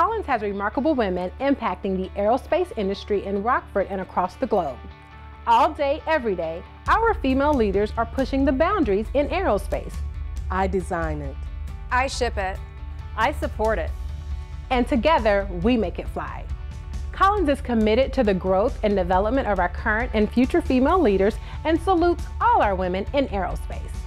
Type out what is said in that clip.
Collins has remarkable women impacting the aerospace industry in Rockford and across the globe. All day, every day, our female leaders are pushing the boundaries in aerospace. I design it. I ship it. I support it. And together, we make it fly. Collins is committed to the growth and development of our current and future female leaders and salutes all our women in aerospace.